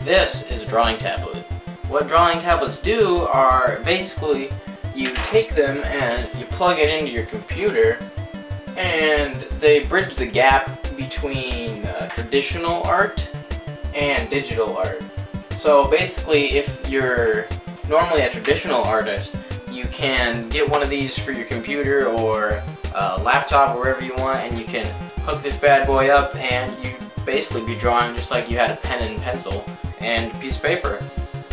This is a drawing tablet. What drawing tablets do are basically you take them and you plug it into your computer and they bridge the gap between uh, traditional art and digital art. So basically if you're normally a traditional artist, you can get one of these for your computer or uh, laptop or wherever you want and you can hook this bad boy up and you basically be drawing just like you had a pen and pencil and a piece of paper.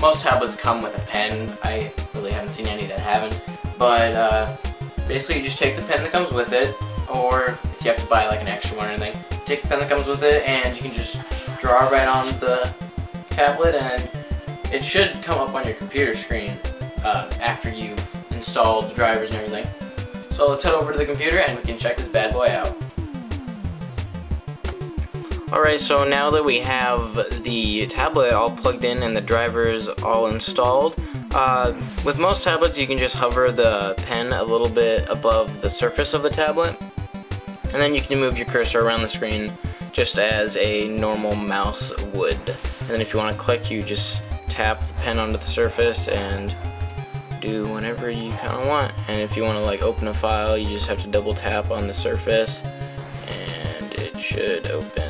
Most tablets come with a pen. I really haven't seen any that haven't. But uh, basically you just take the pen that comes with it or if you have to buy like an extra one or anything, take the pen that comes with it and you can just draw right on the tablet and it should come up on your computer screen uh, after you've installed the drivers and everything. So let's head over to the computer and we can check this bad boy out. Alright, so now that we have the tablet all plugged in and the drivers all installed, uh, with most tablets you can just hover the pen a little bit above the surface of the tablet, and then you can move your cursor around the screen just as a normal mouse would. And then if you want to click, you just tap the pen onto the surface and do whatever you kind of want. And if you want to like open a file, you just have to double tap on the surface and it should open.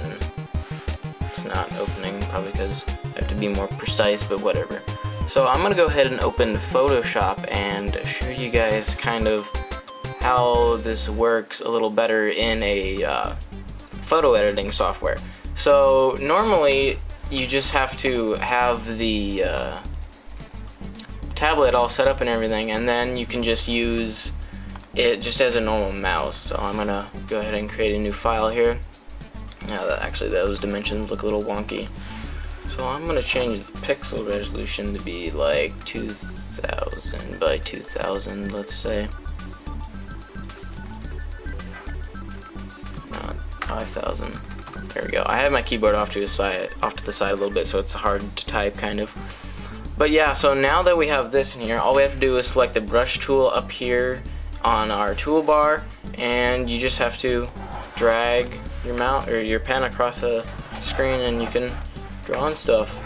Opening probably because I have to be more precise, but whatever. So I'm going to go ahead and open Photoshop and show you guys kind of how this works a little better in a uh, photo editing software. So normally you just have to have the uh, tablet all set up and everything and then you can just use it just as a normal mouse so I'm gonna go ahead and create a new file here now that actually those dimensions look a little wonky. So I'm gonna change the pixel resolution to be like 2000 by 2000 let's say. Not 5000 there we go. I have my keyboard off to the side off to the side a little bit so it's hard to type kind of. But yeah, so now that we have this in here, all we have to do is select the brush tool up here on our toolbar, and you just have to drag your mount or your pen across the screen and you can draw on stuff.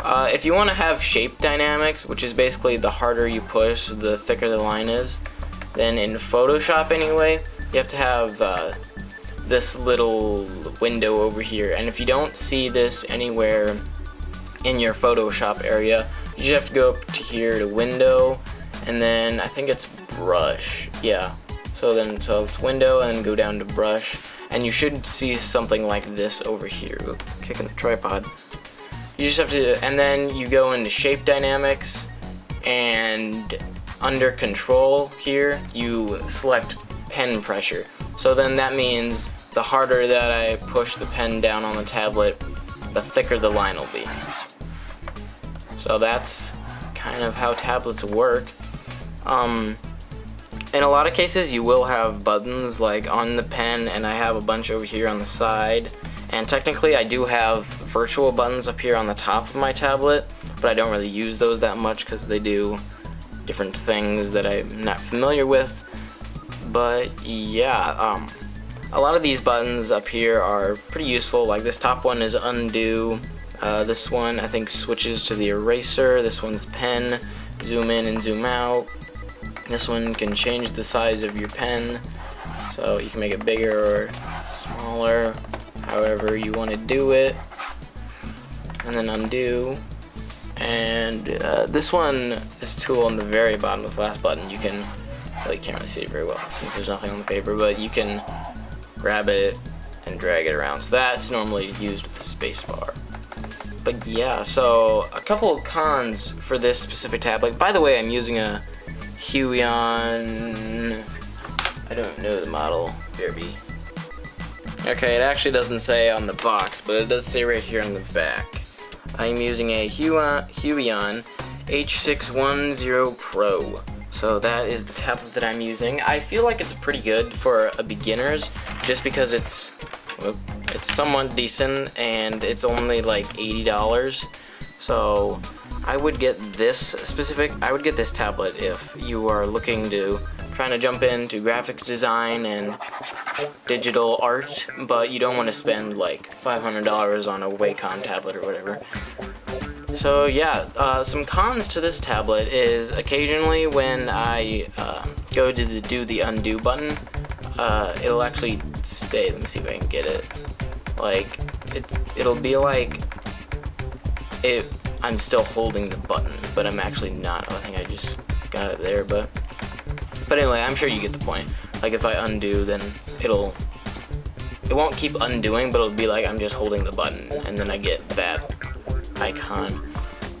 Uh, if you want to have shape dynamics, which is basically the harder you push, the thicker the line is, then in Photoshop anyway, you have to have uh, this little window over here. And if you don't see this anywhere in your Photoshop area. You just have to go up to here to window and then I think it's brush. Yeah. So then so it's window and go down to brush and you should see something like this over here. Oop, kicking the tripod. You just have to and then you go into shape dynamics and under control here you select pen pressure. So then that means the harder that I push the pen down on the tablet, the thicker the line will be. So that's kind of how tablets work. Um, in a lot of cases you will have buttons like on the pen and I have a bunch over here on the side and technically I do have virtual buttons up here on the top of my tablet but I don't really use those that much because they do different things that I'm not familiar with but yeah um, a lot of these buttons up here are pretty useful like this top one is undo uh, this one I think switches to the eraser. This one's pen. Zoom in and zoom out. This one can change the size of your pen. So you can make it bigger or smaller, however you want to do it. And then undo. And uh, this one, this tool on the very bottom, this last button, you can, well you can't really see it very well since there's nothing on the paper, but you can grab it and drag it around. So that's normally used with the spacebar but yeah, so a couple of cons for this specific tablet. By the way, I'm using a Huion, I don't know the model, Derby. Okay, it actually doesn't say on the box, but it does say right here on the back. I'm using a Huion H610 Pro. So that is the tablet that I'm using. I feel like it's pretty good for a beginners, just because it's, it's somewhat decent and it's only like $80 so I would get this specific I would get this tablet if you are looking to trying to jump into graphics design and digital art, but you don't want to spend like $500 on a Wacom tablet or whatever. So yeah, uh, some cons to this tablet is occasionally when I uh, go to the, do the undo button, uh, it'll actually stay. Let me see if I can get it. Like, it's, it'll be like it. I'm still holding the button, but I'm actually not. I think I just got it there, but but anyway, I'm sure you get the point. Like if I undo, then it'll it won't keep undoing, but it'll be like I'm just holding the button, and then I get that icon.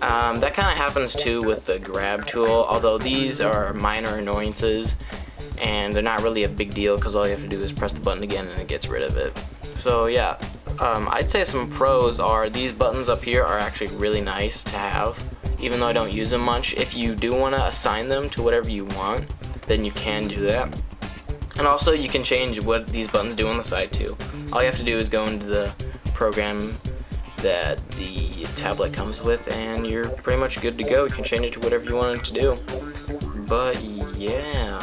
Um, that kind of happens too with the grab tool, although these are minor annoyances and they're not really a big deal because all you have to do is press the button again and it gets rid of it. So yeah, um, I'd say some pros are these buttons up here are actually really nice to have, even though I don't use them much. If you do want to assign them to whatever you want, then you can do that. And also you can change what these buttons do on the side too. All you have to do is go into the program that the tablet comes with and you're pretty much good to go. You can change it to whatever you want it to do. But yeah.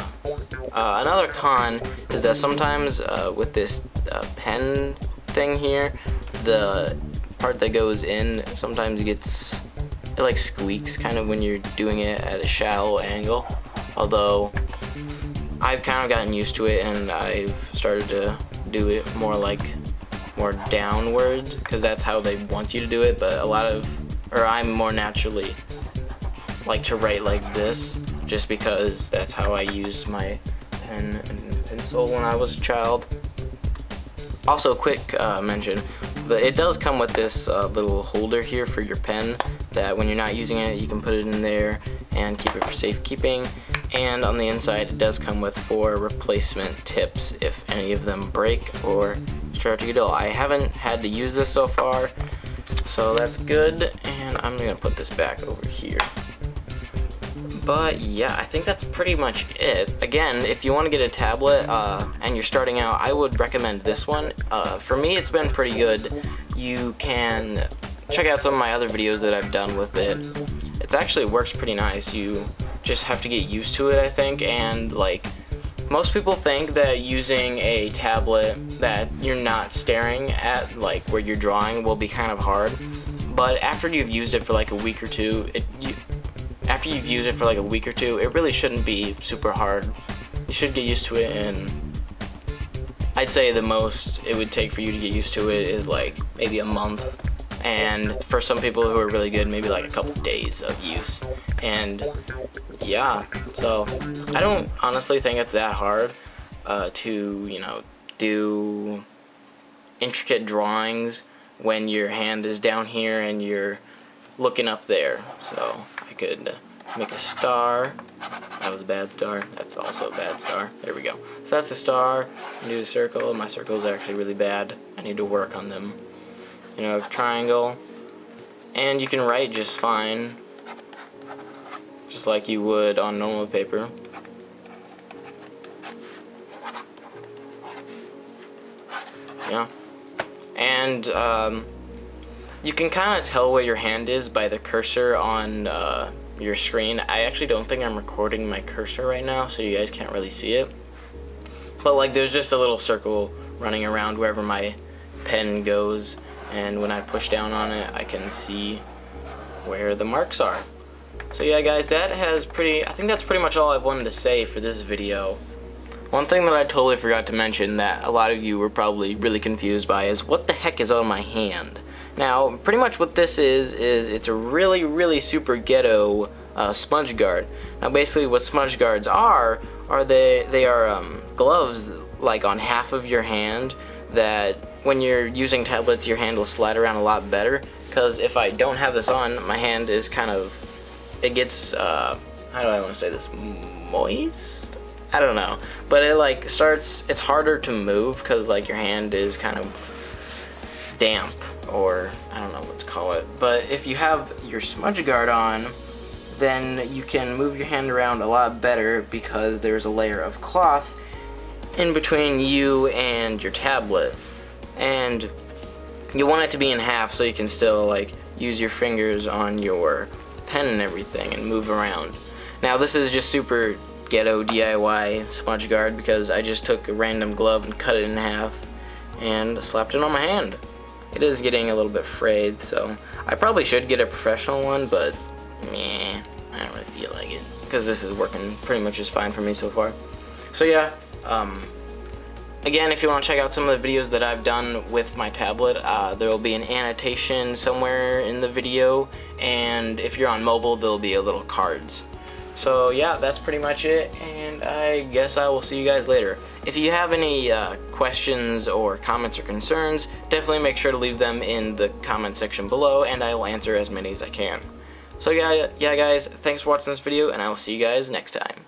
Uh, another con is that sometimes uh, with this uh, pen thing here, the part that goes in sometimes gets, it like squeaks kind of when you're doing it at a shallow angle. Although I've kind of gotten used to it and I've started to do it more like more downwards because that's how they want you to do it but a lot of or I'm more naturally like to write like this just because that's how I use my pen and pencil when I was a child. Also a quick uh, mention, it does come with this uh, little holder here for your pen that when you're not using it you can put it in there and keep it for safekeeping and on the inside it does come with four replacement tips if any of them break or start to get dull. I haven't had to use this so far so that's good and I'm gonna put this back over here. But yeah, I think that's pretty much it. Again, if you want to get a tablet uh, and you're starting out, I would recommend this one. Uh, for me, it's been pretty good. You can check out some of my other videos that I've done with it. It actually works pretty nice. You just have to get used to it, I think, and like most people think that using a tablet that you're not staring at, like where you're drawing, will be kind of hard. But after you've used it for like a week or two, it, you, after you've used it for like a week or two, it really shouldn't be super hard. You should get used to it and I'd say the most it would take for you to get used to it is like maybe a month. And for some people who are really good, maybe like a couple days of use. And yeah, so I don't honestly think it's that hard uh, to, you know, do intricate drawings when your hand is down here and you're looking up there. So I could make a star. That was a bad star. That's also a bad star. There we go. So that's a star. Do a circle. My circles are actually really bad. I need to work on them. You know, triangle. And you can write just fine. Just like you would on normal paper. Yeah. And, um, you can kind of tell where your hand is by the cursor on uh, your screen. I actually don't think I'm recording my cursor right now, so you guys can't really see it. But like there's just a little circle running around wherever my pen goes, and when I push down on it, I can see where the marks are. So yeah guys, that has pretty, I think that's pretty much all I wanted to say for this video. One thing that I totally forgot to mention that a lot of you were probably really confused by is what the heck is on my hand? Now, pretty much what this is, is it's a really, really super ghetto uh, smudge guard. Now, basically what smudge guards are, are they, they are um, gloves like on half of your hand that when you're using tablets, your hand will slide around a lot better. Because if I don't have this on, my hand is kind of, it gets, uh, how do I want to say this, moist? I don't know. But it like starts, it's harder to move because like your hand is kind of damp or I don't know what to call it. But if you have your smudge guard on, then you can move your hand around a lot better because there's a layer of cloth in between you and your tablet. And you want it to be in half so you can still like use your fingers on your pen and everything and move around. Now this is just super ghetto DIY smudge guard because I just took a random glove and cut it in half and slapped it on my hand. It is getting a little bit frayed, so I probably should get a professional one, but meh, I don't really feel like it because this is working pretty much just fine for me so far. So yeah, um, again, if you want to check out some of the videos that I've done with my tablet, uh, there will be an annotation somewhere in the video, and if you're on mobile, there'll be a little cards. So yeah, that's pretty much it, and I guess I will see you guys later. If you have any uh, questions or comments or concerns, definitely make sure to leave them in the comment section below, and I will answer as many as I can. So yeah, yeah guys, thanks for watching this video, and I will see you guys next time.